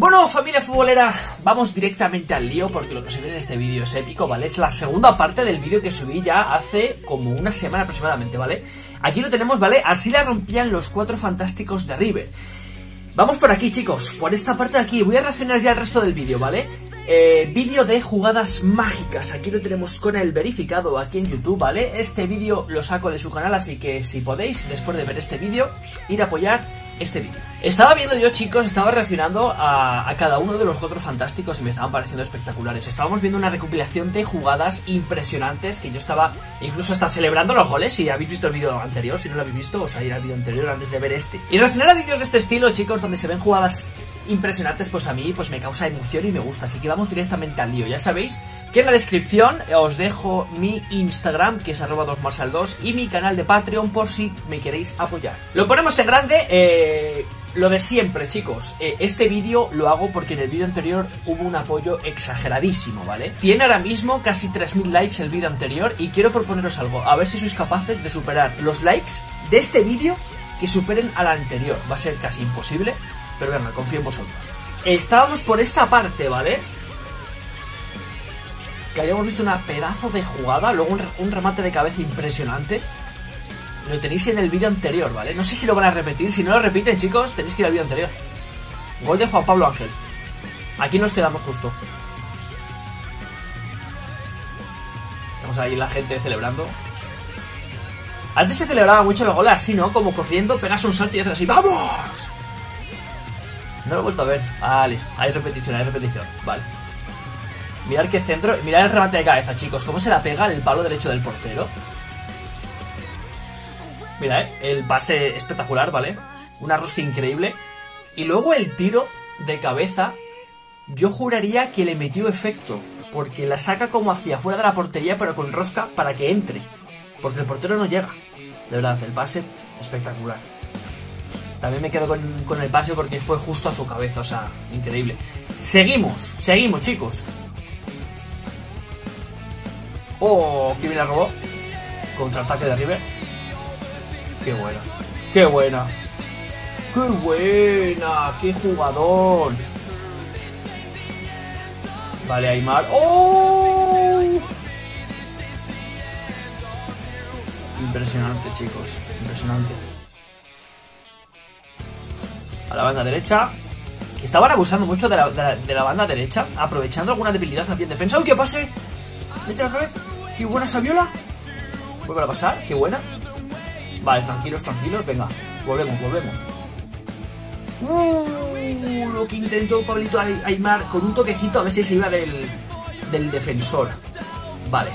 Bueno, familia futbolera, vamos directamente al lío porque lo que se ve en este vídeo es épico, ¿vale? Es la segunda parte del vídeo que subí ya hace como una semana aproximadamente, ¿vale? Aquí lo tenemos, ¿vale? Así la rompían los cuatro fantásticos de River. Vamos por aquí, chicos, por esta parte de aquí. Voy a reaccionar ya el resto del vídeo, ¿vale? Eh, vídeo de jugadas mágicas. Aquí lo tenemos con el verificado aquí en YouTube, ¿vale? Este vídeo lo saco de su canal, así que si podéis, después de ver este vídeo, ir a apoyar este vídeo. Estaba viendo yo, chicos, estaba reaccionando a, cada uno de los cuatro fantásticos y me estaban pareciendo espectaculares. Estábamos viendo una recopilación de jugadas impresionantes que yo estaba incluso hasta celebrando los goles. Si habéis visto el vídeo anterior, si no lo habéis visto, os a ir al vídeo anterior antes de ver este. Y reaccionar a vídeos de este estilo, chicos, donde se ven jugadas impresionantes, pues a mí pues me causa emoción y me gusta. Así que vamos directamente al lío. Ya sabéis que en la descripción os dejo mi Instagram, que es arroba 2marsal2, y mi canal de Patreon por si me queréis apoyar. Lo ponemos en grande, eh, Lo de siempre, chicos, eh, este vídeo lo hago porque en el vídeo anterior hubo un apoyo exageradísimo, ¿vale? Tiene ahora mismo casi 3.000 likes el vídeo anterior y quiero proponeros algo, a ver si sois capaces de superar los likes de este vídeo que superen al anterior. Va a ser casi imposible, pero venga, confío en vosotros. Estábamos por esta parte, ¿vale? Que habíamos visto una pedazo de jugada, luego un, remate de cabeza impresionante. Lo tenéis en el vídeo anterior, ¿vale? No sé si lo van a repetir. Si no lo repiten, chicos, tenéis que ir al vídeo anterior. Gol de Juan Pablo Ángel. Aquí nos quedamos justo. Estamos ahí la gente celebrando. Antes se celebraba mucho los goles así, ¿no? Como corriendo, pegas un salto y haces así. ¡Vamos! No lo he vuelto a ver. Vale, hay repetición, hay repetición. Vale. Mirad qué centro. Mirad el remate de cabeza, chicos. Cómo se la pega el palo derecho del portero. Mira, ¿eh? El pase espectacular, ¿vale? Una rosca increíble. Y luego el tiro de cabeza. Yo juraría que le metió efecto. Porque la saca como hacia fuera de la portería, pero con rosca para que entre. Porque el portero no llega. De verdad, el pase espectacular. También me quedo con, el pase porque fue justo a su cabeza, o sea, increíble. Seguimos, seguimos, chicos. Oh, que bien la robó. Contraataque de River. Qué buena. Qué buena. Qué buena. Qué jugador. Vale, Aymar. ¡Oh! Impresionante, chicos. Impresionante a la banda derecha. Estaban abusando mucho de la, banda derecha, aprovechando alguna debilidad aquí en defensa. ¡Uy, qué pase! Vete otra vez. ¡Qué buena esa viola! Vuelve a pasar, qué buena. Vale, tranquilos, tranquilos. Venga, volvemos, volvemos. Uh, lo que intentó Pablito Aymar con un toquecito a ver si se iba del, del defensor. Vale.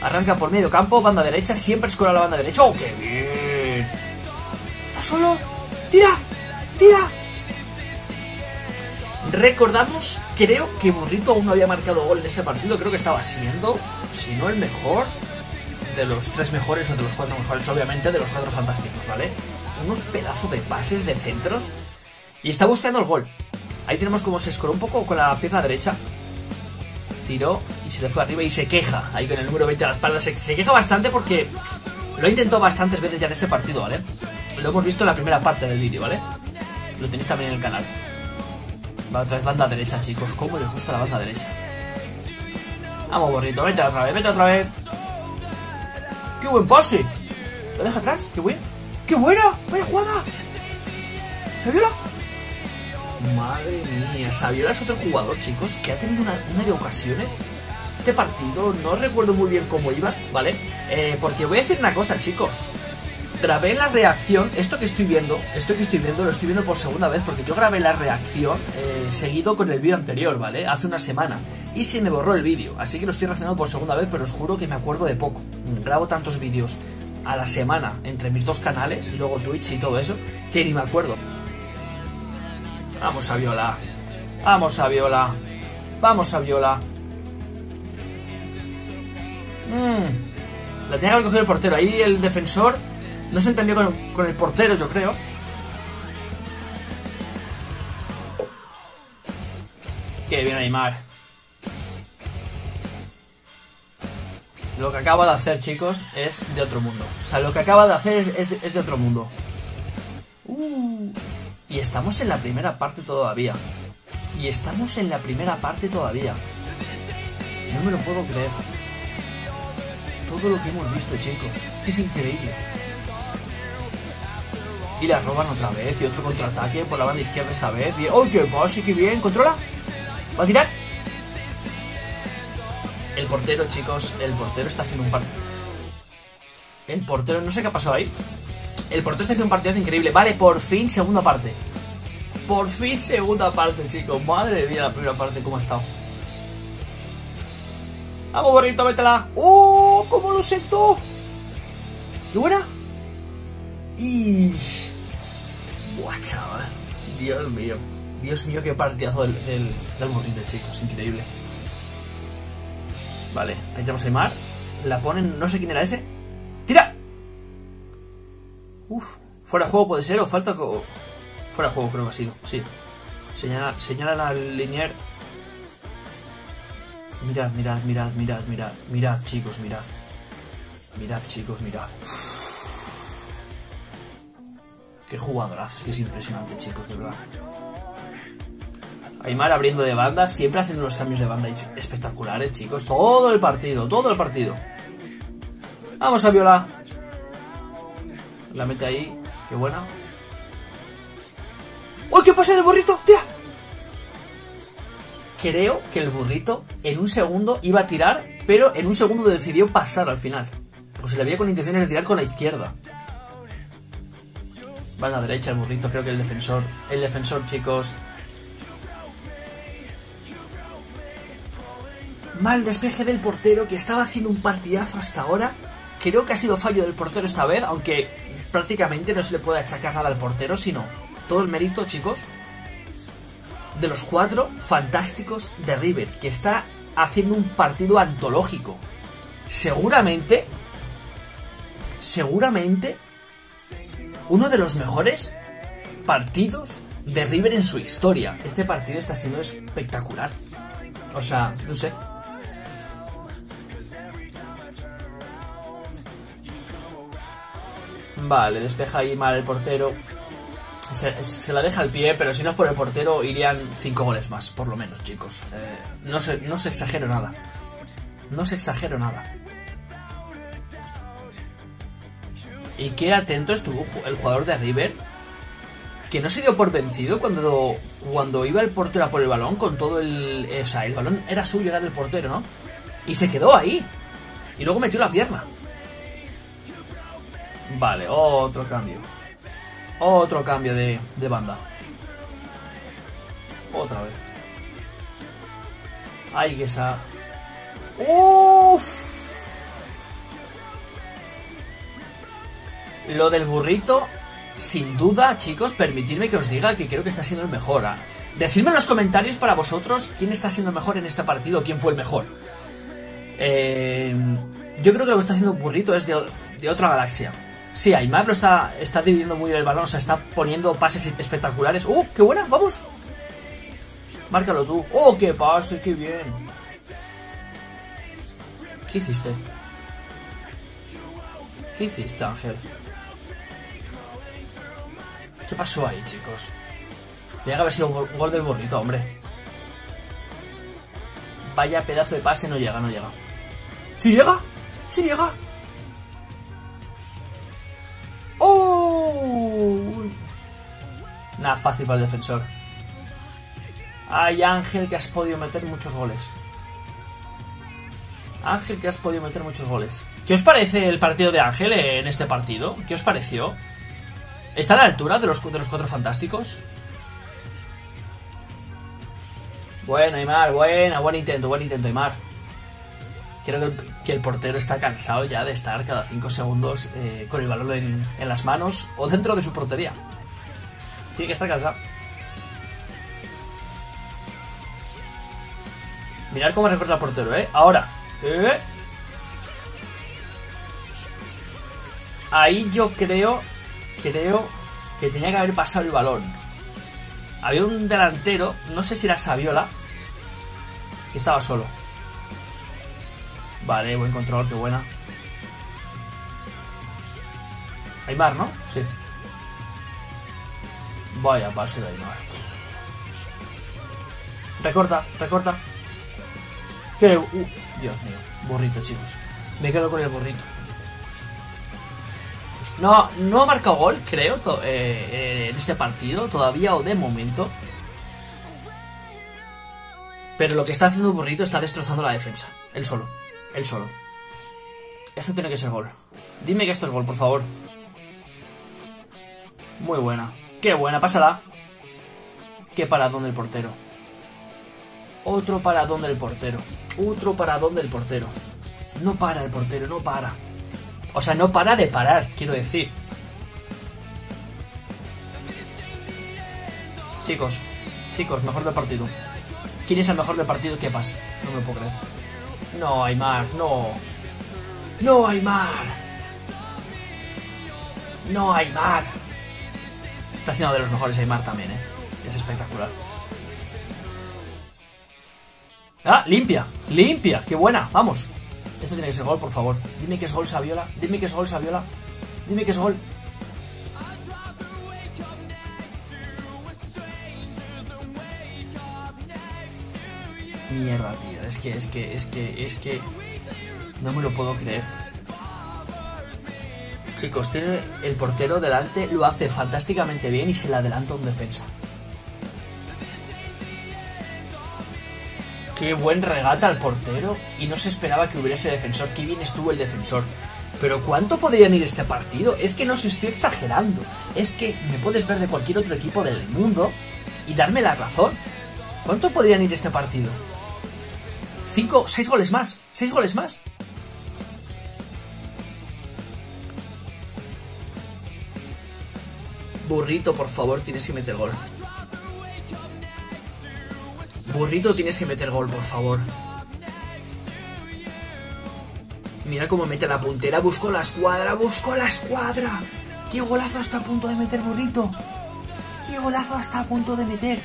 Arranca por medio campo, banda derecha, siempre escuela la banda derecha. ¡Oh, qué bien! ¿Está solo? ¡Tira! ¡Tira! Recordamos, creo que Burrito aún no había marcado gol en este partido. Creo que estaba siendo, si no el mejor, de los tres mejores o de los cuatro mejores, obviamente, de los cuatro fantásticos, ¿vale? Unos pedazos de pases de centros. Y está buscando el gol. Ahí tenemos como se escoró un poco con la pierna derecha. Tiró y se le fue arriba y se queja. Ahí con el número 20 a la espalda. Se, se queja bastante porque lo ha intentado bastantes veces ya en este partido, ¿vale? Lo hemos visto en la primera parte del vídeo, ¿vale? Lo tenéis también en el canal. Va otra vez banda derecha, chicos. ¿Cómo les gusta la banda derecha? Vamos, borrito. Vete otra vez, vete otra vez. ¡Qué buen pase! ¿Lo deja atrás? ¡Qué buen! ¡Qué buena! ¡Vaya jugada! ¿Saviola? Madre mía, Saviola es otro jugador, chicos, que ha tenido una, una de ocasiones. Este partido no recuerdo muy bien cómo iba, ¿vale? Eh, porque voy a decir una cosa, chicos grabé la reacción, esto que estoy viendo, esto que estoy viendo, lo estoy viendo por segunda vez porque yo grabé la reacción eh, seguido con el vídeo anterior, ¿vale? Hace una semana. Y se me borró el vídeo, así que lo estoy reaccionando por segunda vez, pero os juro que me acuerdo de poco. Grabo tantos vídeos a la semana entre mis dos canales y luego Twitch y todo eso, que ni me acuerdo. Vamos a Viola. Vamos a Viola. Vamos a Viola. Mmm. La tenía que coger el portero. Ahí el defensor no se entendió con, el portero, yo creo. Qué bien Aymar. Lo que acaba de hacer, chicos, es de otro mundo. O sea, lo que acaba de hacer es, de, otro mundo. Uh, y estamos en la primera parte todavía. Y estamos en la primera parte todavía. No me lo puedo creer. Todo lo que hemos visto, chicos. Es que es increíble. Y la roban otra vez. Y otro contraataque por la banda izquierda esta vez. ¡Oh, qué pasa! ¡Qué bien! ¿Controla? ¿Va a tirar? El portero, chicos. El portero está haciendo un par... El portero... No sé qué ha pasado ahí. El portero está haciendo un partido increíble. Vale, por fin, segunda parte. Por fin, segunda parte, chicos. Madre mía, la primera parte, ¿cómo ha estado? Vamos, borrito, métela. ¡Oh! ¿Cómo lo sentó? ¡Qué buena! Y... Dios mío. Dios mío, qué partidazo del, del, del morrito, chicos. Increíble. Vale, ahí tenemos a Aymar. La ponen, no sé quién era ese. ¡Tira! Uf, fuera de juego puede ser, o falta que... Fuera de juego creo que ha sido, sí. Señala, señala al Linier. Mirad, mirad, mirad, mirad, mirad. Mirad, chicos, mirad. Mirad, chicos, mirad. Qué jugadorazo, es que es impresionante, chicos, de verdad. Aymar abriendo de banda, siempre haciendo los cambios de banda espectaculares, chicos. Todo el partido, todo el partido. Vamos a Viola. La mete ahí, qué buena. ¡Uy, qué pasa del burrito! ¡Tira! Creo que el burrito en un segundo iba a tirar, pero en un segundo decidió pasar al final. Pues se le había con intenciones de tirar con la izquierda. Va a la derecha el burrito, creo que el defensor. El defensor, chicos. Mal despeje del portero que estaba haciendo un partidazo hasta ahora. Creo que ha sido fallo del portero esta vez, aunque prácticamente no se le puede achacar nada al portero, sino todo el mérito, chicos, de los cuatro fantásticos de River, que está haciendo un partido antológico. Seguramente, seguramente, uno de los mejores partidos de River en su historia. Este partido está siendo espectacular. O sea, no sé. Vale, despeja ahí mal el portero. Se, la deja al pie, pero si no es por el portero, irían 5 goles más, por lo menos, chicos. Eh, no, se, no se exagero nada. No se exagero nada. Y qué atento estuvo el jugador de River, que no se dio por vencido cuando, cuando iba el portero a por el balón con todo el... O sea, el balón era suyo, era del portero, ¿no? Y se quedó ahí. Y luego metió la pierna. Vale, otro cambio. Otro cambio de, de banda. Otra vez. Ay, que esa. ¡Uf! Lo del burrito, sin duda, chicos, permitidme que os diga que creo que está siendo el mejor. ¿eh? Decidme en los comentarios para vosotros quién está siendo mejor en este partido, quién fue el mejor. Eh, yo creo que lo que está haciendo Burrito es de, de otra galaxia. Sí, Aymar lo está, está dividiendo muy bien el balón, o sea, está poniendo pases espectaculares. ¡Uh, qué buena! ¡Vamos! Márcalo tú. ¡Oh, qué pase! ¡Qué bien! ¿Qué hiciste? ¿Qué hiciste, Ángel? ¿Qué pasó ahí, chicos? Tiene que haber sido un gol del burrito, hombre. Vaya pedazo de pase, no llega, no llega. ¿Sí llega? ¿Sí llega? ¡Oh! Nada fácil para el defensor. Ay, Ángel, que has podido meter muchos goles. Ángel, que has podido meter muchos goles. ¿Qué os parece el partido de Ángel en este partido? ¿Qué os pareció? ¿Está a la altura de los, de los cuatro fantásticos? Bueno, Aymar, buena, buen intento, buen intento, Aymar. Creo que el, portero está cansado ya de estar cada 5 segundos eh, con el balón en, en, las manos o dentro de su portería. Tiene que estar cansado. Mirad cómo recorta el portero, ¿eh? Ahora. ¿eh? Ahí yo creo, creo que tenía que haber pasado el balón. Había un delantero, no sé si era Saviola, que estaba solo. Vale, buen control, qué buena. Aymar, ¿no? Sí. Vaya pase de Aymar. Recorta, recorta. Que, uh, Dios mío, burrito, chicos. Me quedo con el burrito. No, no ha marcado gol, creo, eh, eh, en este partido, todavía o de momento. Pero lo que está haciendo burrito está destrozando la defensa. Él solo. Él solo. Esto tiene que ser gol. Dime que esto es gol, por favor. Muy buena. Qué buena, pásala. Qué paradón del portero. Otro paradón del portero. Otro paradón del portero. No para el portero, no para. O sea, no para de parar, quiero decir. Chicos, chicos, mejor del partido. ¿Quién es el mejor del partido? ¿Qué pasa? No me lo puedo creer. No, Aymar, no. No, Aymar. No, Aymar. Está siendo de los mejores Aymar también, ¿eh? Es espectacular. Ah, limpia, limpia, qué buena, vamos. Esto tiene que ser gol, por favor. Dime que es gol, Saviola. Dime que es gol, Saviola. Dime que es gol. Mierda, tío. Es que, es que, es que, es que. No me lo puedo creer. Chicos, tiene el portero delante, lo hace fantásticamente bien y se le adelanta un defensa. Qué buen regata al portero y no se esperaba que hubiera ese defensor. Qué bien estuvo el defensor. Pero ¿cuánto podrían ir este partido? Es que no se estoy exagerando. Es que me puedes ver de cualquier otro equipo del mundo y darme la razón. ¿Cuánto podrían ir este partido? Cinco, seis goles más. Seis goles más. Burrito, por favor, tienes que meter gol. Burrito, tienes que meter gol, por favor. Mira cómo mete la puntera, buscó la escuadra, buscó la escuadra. ¡Qué golazo está a punto de meter Burrito! ¡Qué golazo está a punto de meter!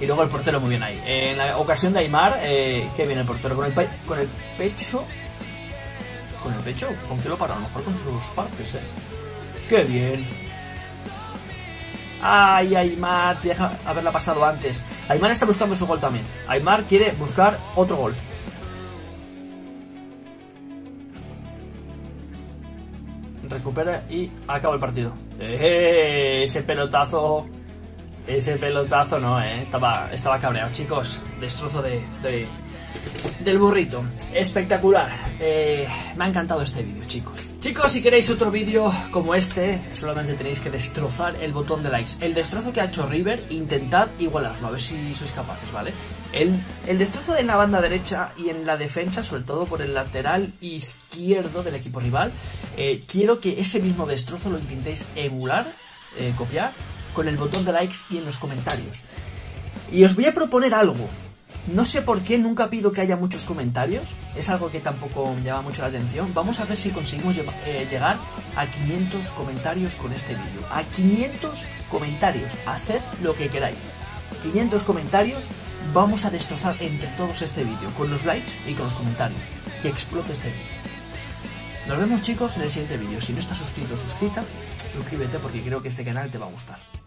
Y luego el portero muy bien ahí. En la ocasión de Aymar, eh, qué bien el portero. Con el, pecho... ¿Con el pecho? ¿Con qué lo para? A lo mejor con sus partes, eh. ¡Qué bien! ¡Ay, Aymar! Deja haberla pasado antes. Aymar está buscando su gol también. Aymar quiere buscar otro gol. Recupera y acaba el partido. ¡Eh! Ese pelotazo. Ese pelotazo no, eh. Estaba, estaba cabreado, chicos. Destrozo de, de- del burrito. Espectacular. Eh, me ha encantado este vídeo, chicos. Chicos, si queréis otro vídeo como este, solamente tenéis que destrozar el botón de likes. El destrozo que ha hecho River, intentad igualarlo, a ver si sois capaces, ¿vale? El, destrozo en la banda derecha y en la defensa, sobre todo por el lateral izquierdo del equipo rival, eh, quiero que ese mismo destrozo lo intentéis emular, eh, copiar, con el botón de likes y en los comentarios. Y os voy a proponer algo. No sé por qué nunca pido que haya muchos comentarios. Es algo que tampoco llama mucho la atención. Vamos a ver si conseguimos eh, llegar a 500 comentarios con este vídeo. A 500 comentarios. Haced lo que queráis. 500 comentarios. Vamos a destrozar entre todos este vídeo. Con los likes y con los comentarios. Que explote este vídeo. Nos vemos chicos en el siguiente vídeo. Si no estás suscrito suscrita, suscríbete porque creo que este canal te va a gustar.